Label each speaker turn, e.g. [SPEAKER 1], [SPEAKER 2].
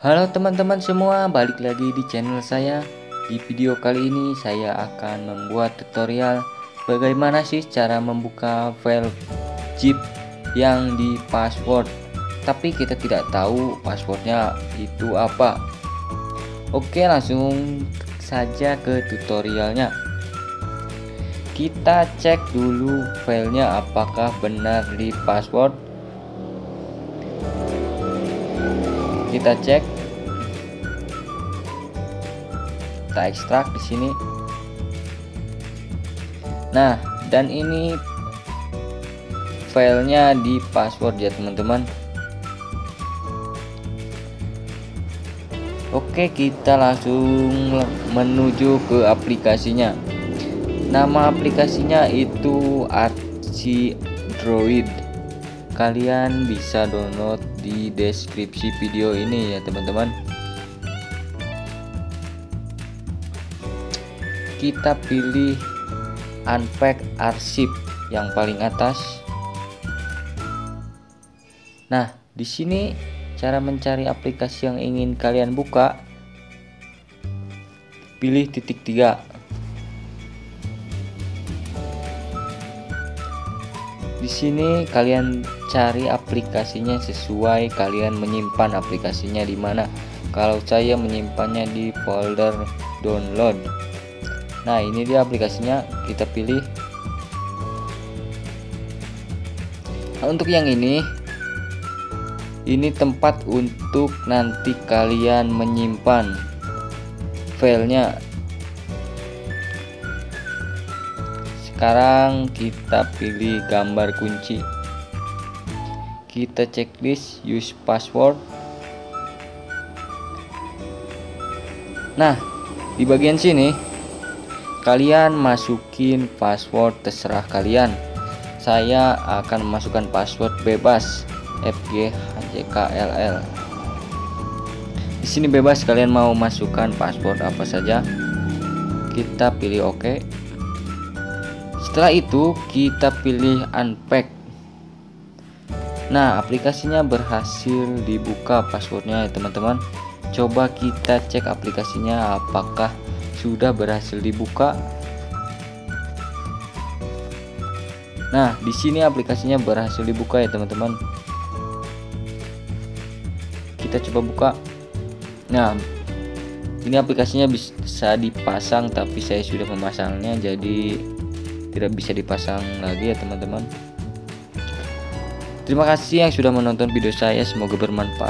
[SPEAKER 1] Halo teman-teman semua, balik lagi di channel saya. Di video kali ini saya akan membuat tutorial bagaimana sih cara membuka file zip yang di password. Tapi kita tidak tahu passwordnya itu apa. Oke, langsung saja ke tutorialnya. Kita cek dulu filenya apakah benar di password kita cek. Kita ekstrak di sini. Nah dan ini filenya di password ya teman-teman. Oke kita langsung menuju ke aplikasinya. Nama aplikasinya itu Archie Droid kalian bisa download di deskripsi video ini ya teman-teman. Kita pilih unpack arsip yang paling atas. Nah di sini cara mencari aplikasi yang ingin kalian buka pilih titik tiga. Di sini kalian cari aplikasinya sesuai kalian menyimpan aplikasinya di mana. Kalau saya menyimpannya di folder download. Nah, ini dia aplikasinya, kita pilih. Nah, untuk yang ini ini tempat untuk nanti kalian menyimpan filenya sekarang kita pilih gambar kunci kita checklist use password. Nah di bagian sini kalian masukin password terserah kalian. Saya akan memasukkan password bebas FG HJKLL di sini bebas kalian mau masukkan password apa saja. Kita pilih oke. OK setelah itu kita pilih unpack nah aplikasinya berhasil dibuka passwordnya ya teman-teman. Coba kita cek aplikasinya apakah sudah berhasil dibuka? Nah di sini aplikasinya berhasil dibuka ya teman-teman. Kita coba buka. Nah ini aplikasinya bisa dipasang tapi saya sudah memasangnya jadi tidak bisa dipasang lagi ya teman-teman terima kasih yang sudah menonton video saya. Semoga bermanfaat